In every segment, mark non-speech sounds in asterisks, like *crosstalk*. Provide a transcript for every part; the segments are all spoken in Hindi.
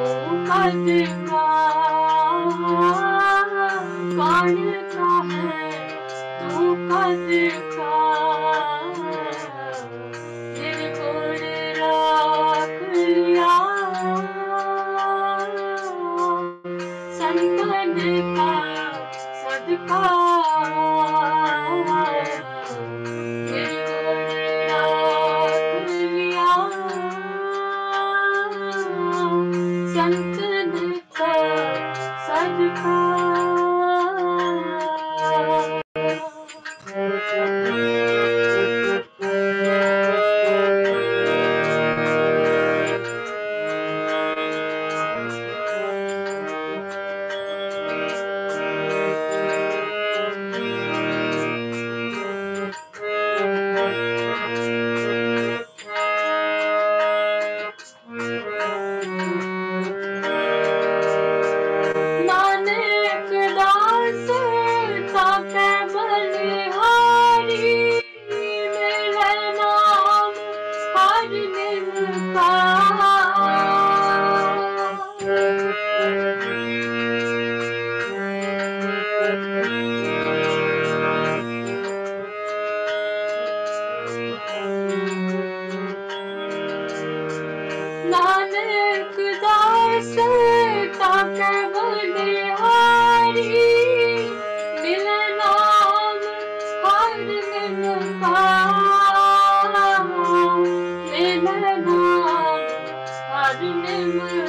कद का कौन का है तू कद का Garden in the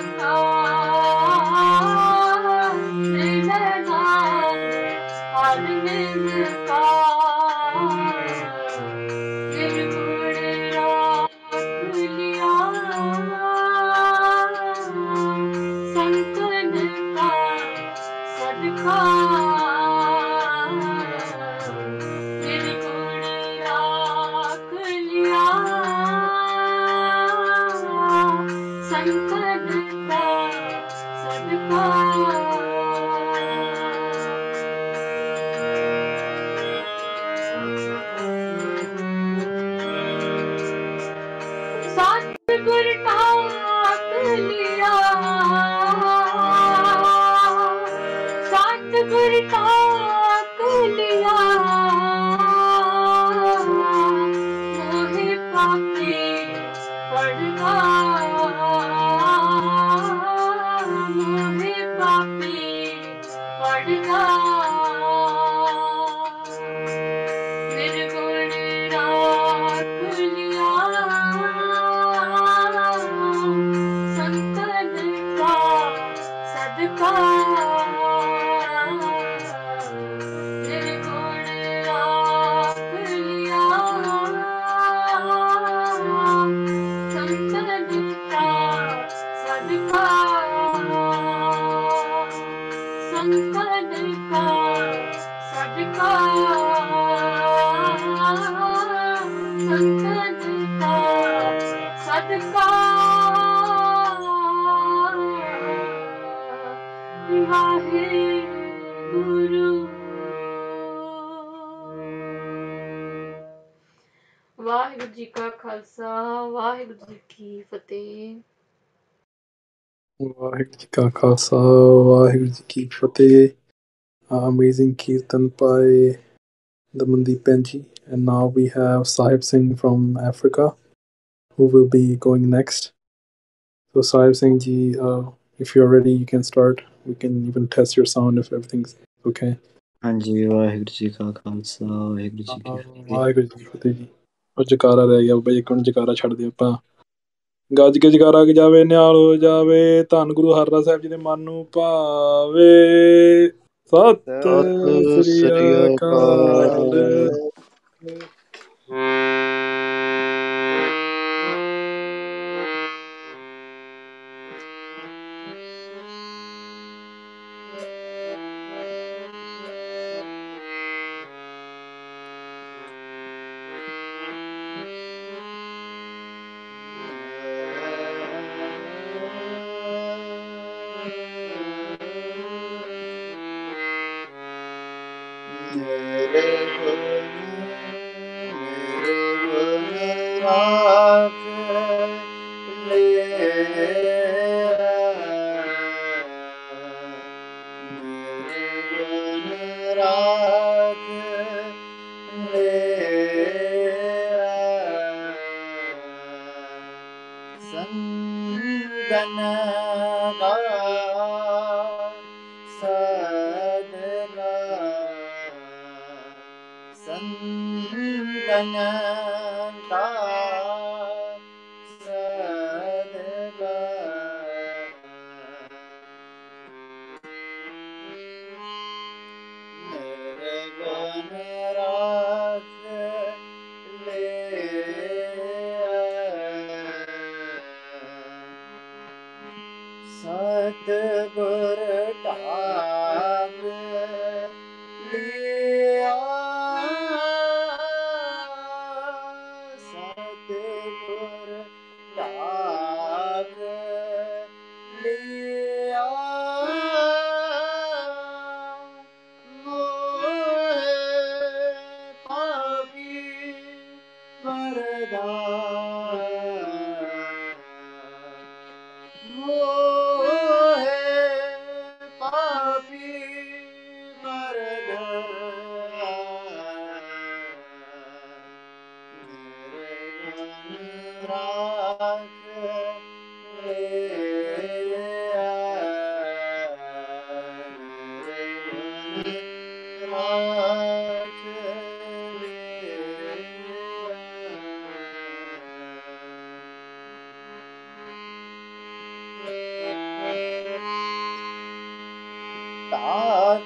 ਜੀ ਕਾ ਖਾਲਸਾ ਵਾਹਿਗੁਰੂ ਜੀ ਕੀ ਫਤਿਹ ਵਾਹਿਗੁਰੂ ਜੀ ਕਾ ਖਾਲਸਾ ਵਾਹਿਗੁਰੂ ਜੀ ਕੀ ਫਤਿਹ amazing kirtan by the Mandeep Benji and now we have Sahib Singh from Africa who will be going next so Sahib Singh ji uh, if you're ready you can start we can even test your sound if everything's okay ਹਾਂਜੀ ਵਾਹਿਗੁਰੂ ਜੀ ਕਾ ਖਾਲਸਾ ਵਾਹਿਗੁਰੂ ਜੀ ਕੀ ਫਤਿਹ ਵਾਹਿਗੁਰੂ ਜੀ ਕੀ ਫਤਿਹ ਜੀ ਉਹ ਜਕਾਰਾ ਰਹਿ ਗਿਆ ਬਾਈ ਇੱਕ ਹੁਣ ਜਕਾਰਾ ਛੱਡ ਦਿਓ ਆਪਾਂ। ਗੱਜ ਕੇ ਜਕਾਰਾ ਕਿ ਜਾਵੇ ਨਿਹਾਲ ਹੋ ਜਾਵੇ ਧੰਨ ਗੁਰੂ ਹਰਰਾ ਸਾਹਿਬ ਜੀ ਦੇ ਮਨ ਨੂੰ ਭਾਵੇ। ਸਤਿ ਸ੍ਰੀ ਅਕਾਲ। ਰਾਖ ਮੇਰਾ ਸੰਗਨ ਦਾ ਸਦਨਾ ਸੰਗਨ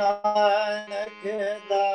ਨਾਨਕ ਦਾਸ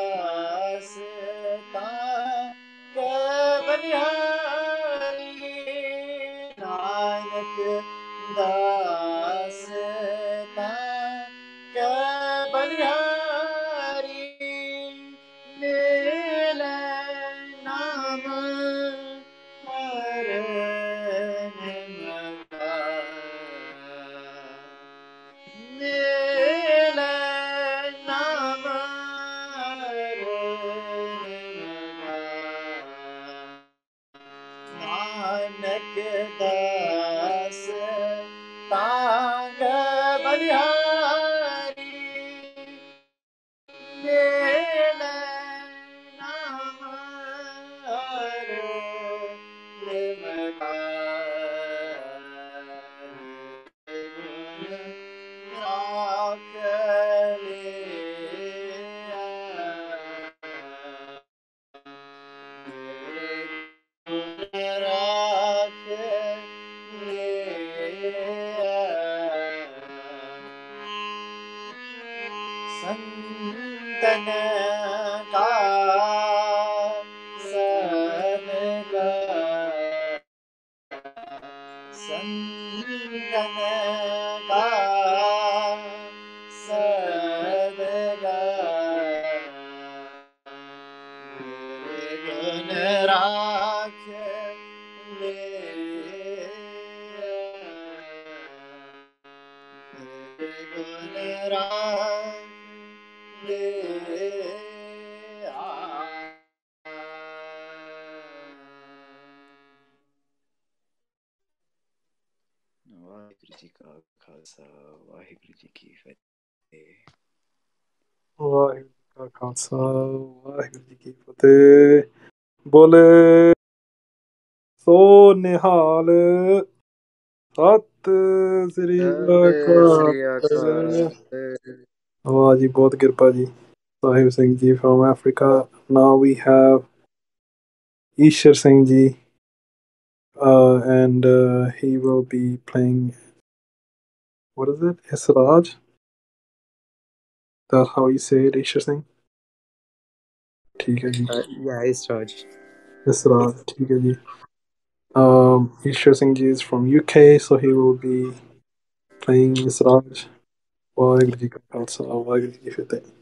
ਵਾਹਿਗੁਰੂ ਜੀ ਕਾ ਖਾਲਸਾ ਵਾਹਿਗੁਰੂ ਜੀ ਕੀ ਫਤਿਹ ਵਾਹਿਗੁਰੂ ਜੀ ਕਾ ਖਾਲਸਾ ਵਾਹਿਗੁਰੂ ਜੀ ਕੀ ਫਤਿਹ ਬੋਲੇ ਸੋ ਨਿਹਾਲ ਸਤਿ ਸ੍ਰੀ ਅਕਾਲ ਵਾਹ ਜੀ ਬਹੁਤ ਕਿਰਪਾ ਜੀ ਸਾਹਿਬ ਸਿੰਘ ਜੀ from Africa now we have Ishar Singh ji uh, and uh, he will be playing what is it Israj that how you say it Ishar Singh ठीक है जी yeah it's Raj Israj ठीक है जी um, Ishar Singh ji is from UK so he will be playing Israj Waheguru ji ਕਾ ਖਾਲਸਾ ਵਾਹਿਗੁਰੂ ਜੀ ਕੀ ਫਤਿਹ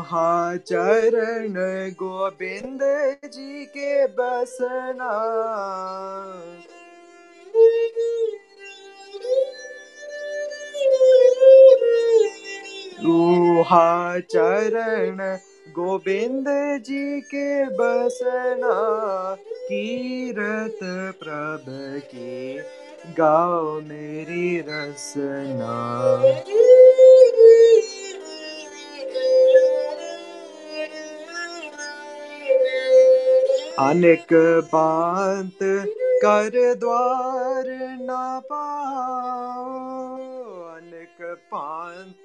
ऊहा चरण गोविंद जी के बसना। ऊहा चरण गोविंद जी के बसना, कीरत प्रभ की गाओ मेरी रसना। अनेक बात कर द्वार न पाओ अनेक पांत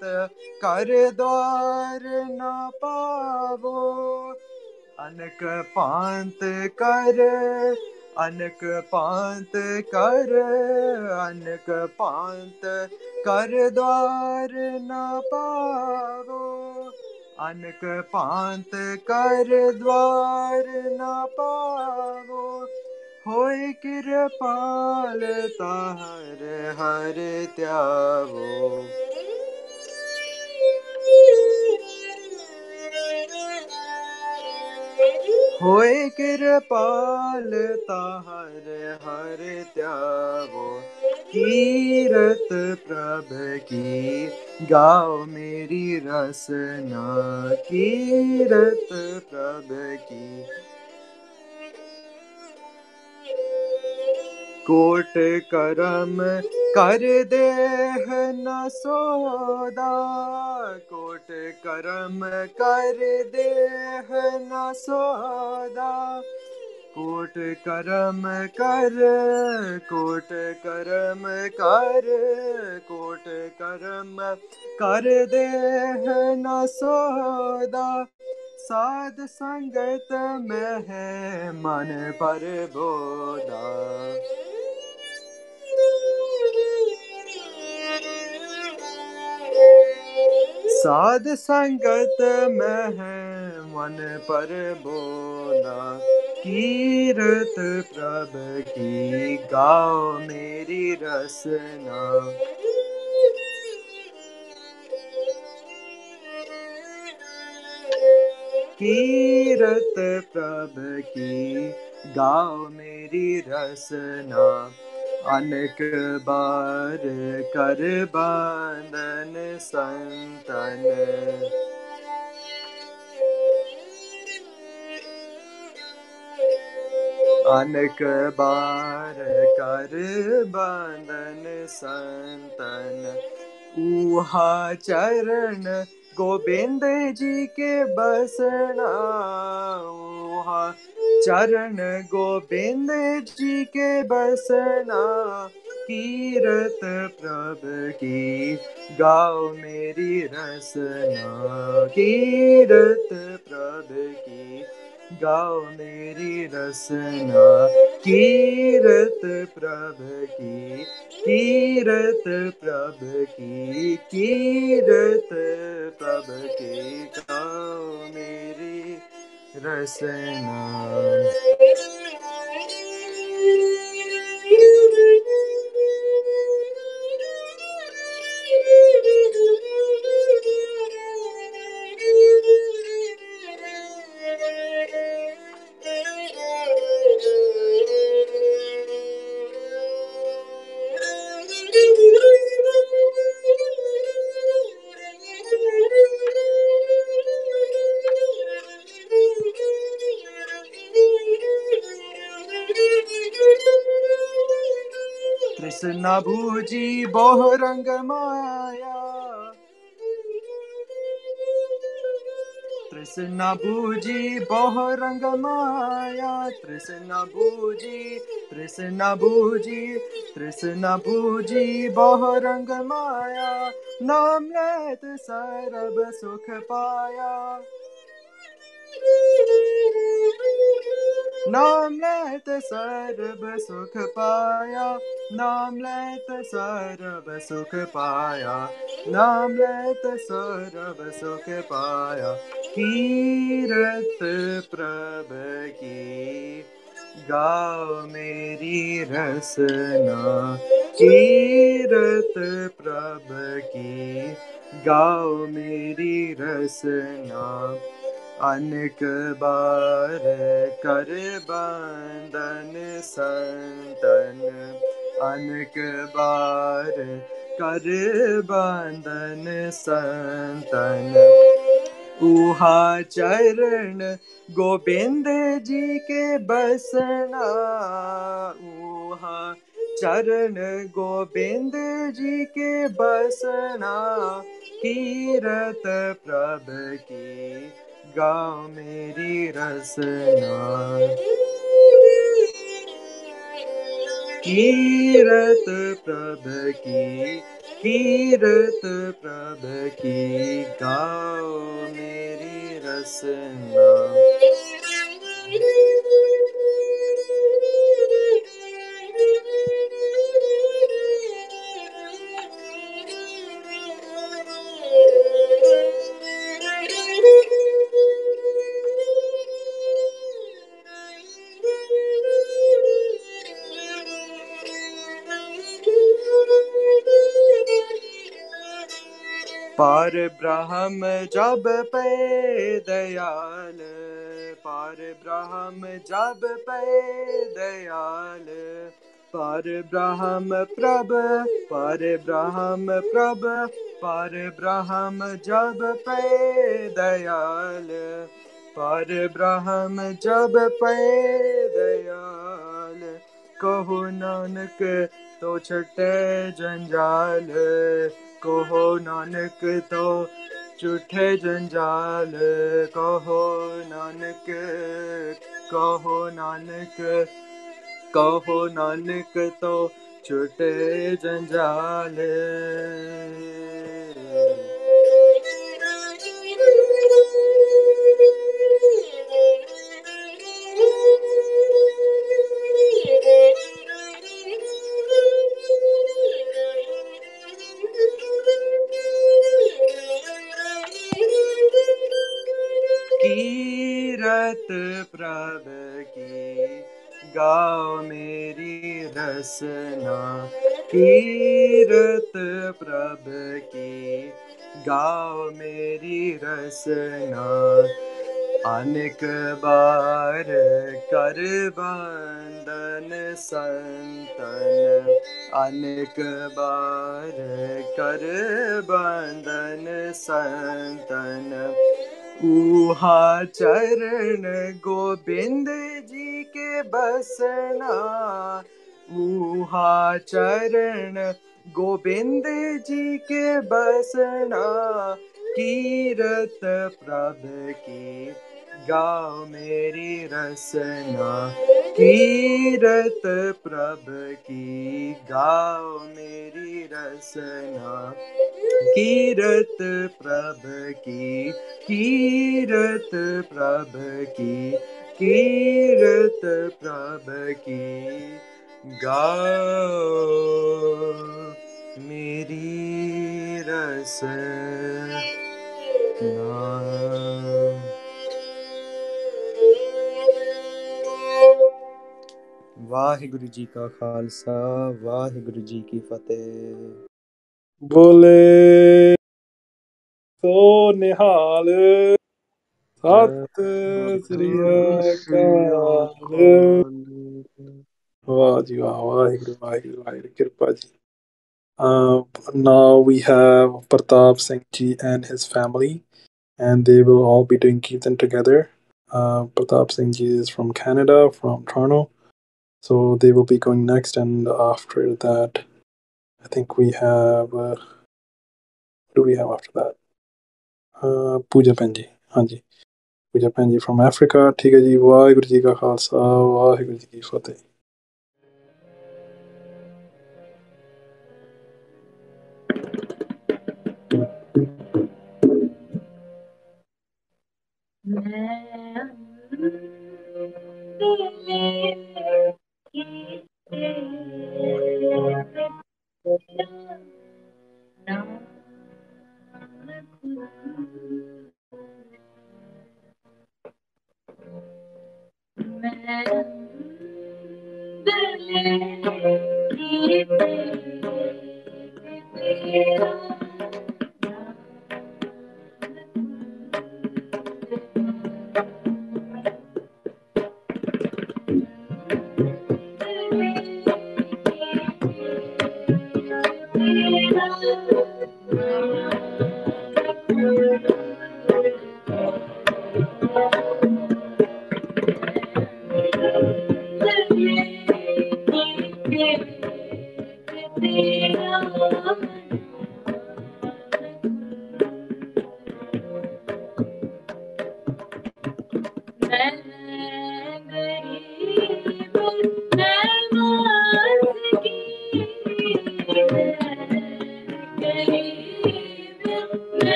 कर द्वार न पावो अनेक पांत कर अनेक पांत कर अनेक पांत कर द्वार न पावो अनक पांत कर द्वार न पावो होय कृपाल ताहर हर त्यावो। होय कृपाल ताहर हर त्यागो। कीरत प्रभ की गाओ मेरी रसना। कीरत प्रभ की कोट करम कर देह न सोदा। कोट करम कर देह न सोदा। कोट करम कर, कोट करम कर, कोट करम कर देह न सोदा। साध संगत में है मन पर बोधा साध संगत में है मन पर बोला, कीरत प्रभ की गाओ मेरी रसना। कीरत प्रभ की गाओ मेरी रसना। अनेक बार कर बंदन संतन। अनेक बार कर बंदन संतन। ऊहा चरण गोविंद जी के बसना ऊहा चरण गोविंद जी के बसना, कीरत प्रभ की। गाओ मेरी रसना, कीरत प्रभ की। गाओ मेरी रसना, कीरत प्रभ की। कीरत प्रभ की, कीरत प्रभ की। गाओ मेरी रसना *laughs* तृष्णा भूजी बहु माया। तृष्णा भूजी बहु रंग माया। तृष्णा भूजी तृष्णा भूजी तृष्णा भूजी बहु रंग माया। नाम लेत सरब सुख पाया। नाम लेत सर्व सुख पाया नाम लेत सर्व सुख पाया नाम लेत सर्व सुख पाया कीरत प्रभ की गाओ मेरी रसना कीरत प्रभ की गाओ मेरी रसना अनेक बार कर बंदन संतन। अनेक बार कर बंदन संतन। उहा चरण गोविंद जी के बसना। उहा चरण गोविंद जी के बसना। कीरत प्रभ की गाँव मेरी रसना कीरत प्रभ की कीरत प्रभ की गाओ मेरी रसना पार ब्रह्म जब पे दयाल, पार ब्रह्म जब पे दयाल। पार ब्रह्म प्रभ, पार ब्रह्म प्रभ, पार ब्रह्म जब पे दयाल। पार ब्रह्म जब पे दयाल। कहो नानक तो छटे जंजाल। कहो नानक तो झूठे जंजाल कहो नानक कहो नानक कहो नानक तो झूठे जंजाल। कीरत प्रभ की, गाओ मेरी रसना। कीरत प्रभ की, गाओ मेरी रसना। अनेक बार कर बंदन संतन, अनेक बार कर बंदन संतन। उहा चरण गोविंद जी के बसना। उहा चरण गोविंद जी के बसना। कीरत प्रभ की गाओ मेरी रसना। कीरत प्रभ की गाओ मेरी रसना। कीरत प्रभ की, कीरत प्रभ की, कीरत प्रभ की गाओ मेरी रसना। ਵਾਹਿਗੁਰੂ ਜੀ ਕਾ ਖਾਲਸਾ ਵਾਹਿਗੁਰੂ ਜੀ ਕੀ ਫਤਿਹ ਬੋਲੇ ਸੋ ਨਿਹਾਲ ਸਤ ਸ੍ਰੀ ਅਕਾਲ ਵਾਹ ਜੀ ਵਾਹ ਵਾਹਿਗੁਰੂ ਵਾਹਿਗੁਰੂ ਵਾਹਿਗੁਰੂ ਕਿਰਪਾ ਜੀ Uh, now we have Pratap Singh ji and his family, and they will all be doing Kirtan together. Uh, Pratap Singh ji is from Canada, from Toronto, so they will be going next. And after that, I think we have. Uh, what do we have after that? Uh, Pooja Penji. ਹਾਂਜੀ ਪੂਜਾ ਭੈਣ ਜੀ from Africa ਠੀਕ ਹੈ ਜੀ ਵਾਹਿਗੁਰੂ ਜੀ ਕਾ ਖਾਲਸਾ ਵਾਹਿਗੁਰੂ ਜੀ ਕੀ ਫਤਿਹ मैं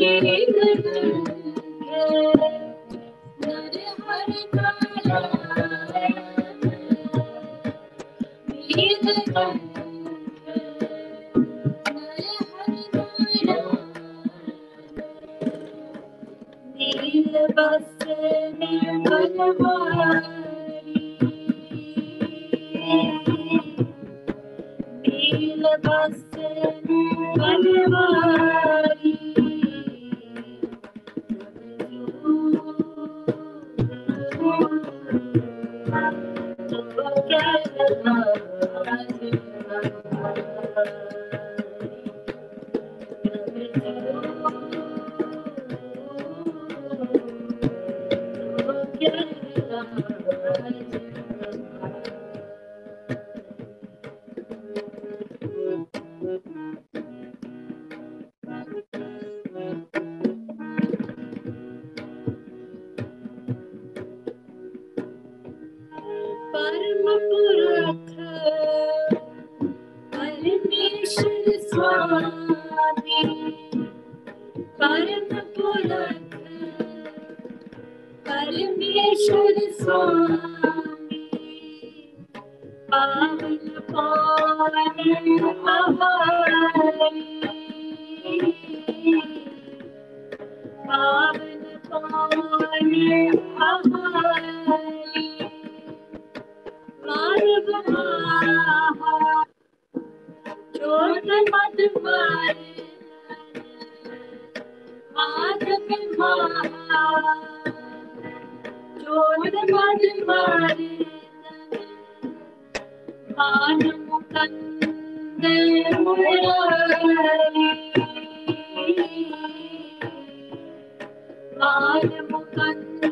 Thank you. मे मोल मे मोन माल मुखंदा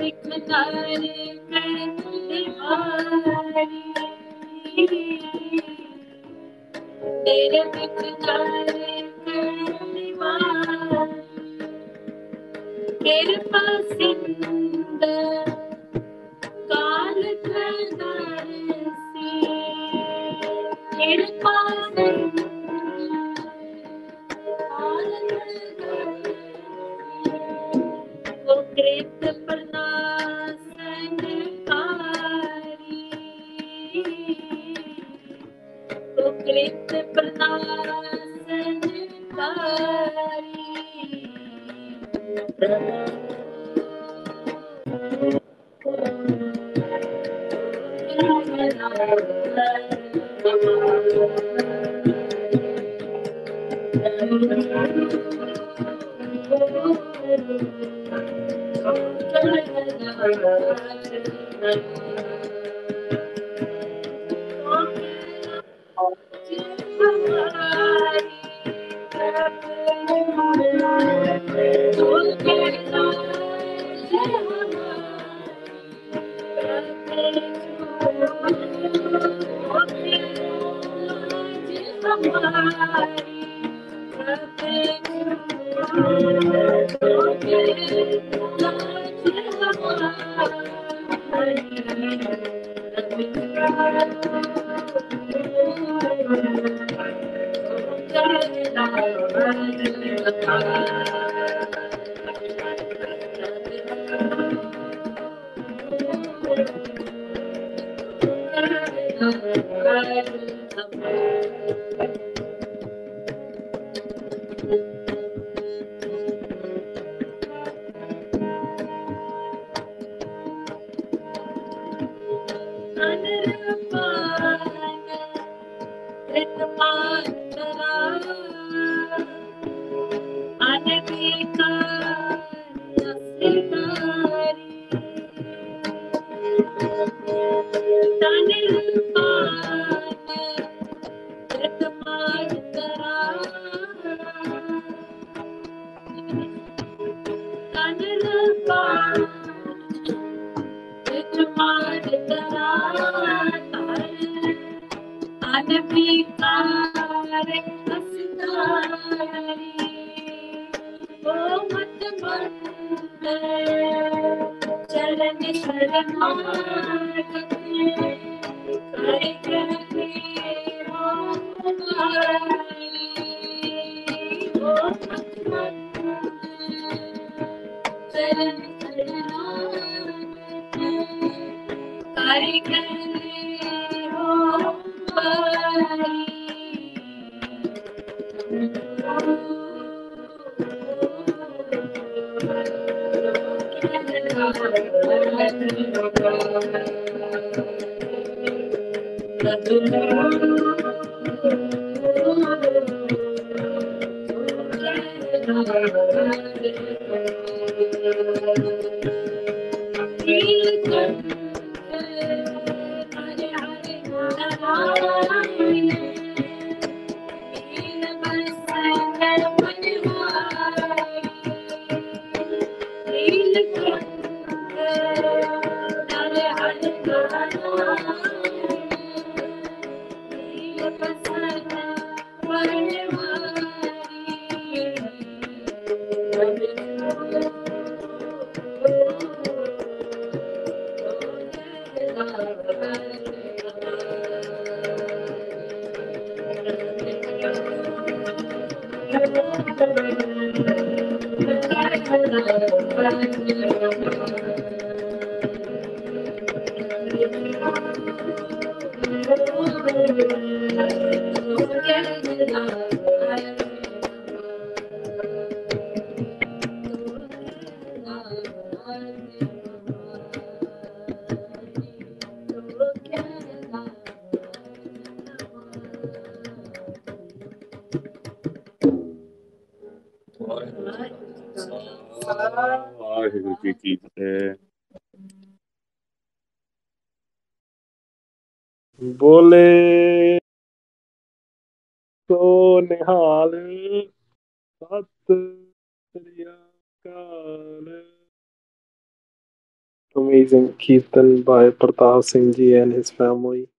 बिकनारे करने वाली मेरे बिकनारे कृपा चरण Amém. Amazing Kirtan by Pratap Singh ji and his family.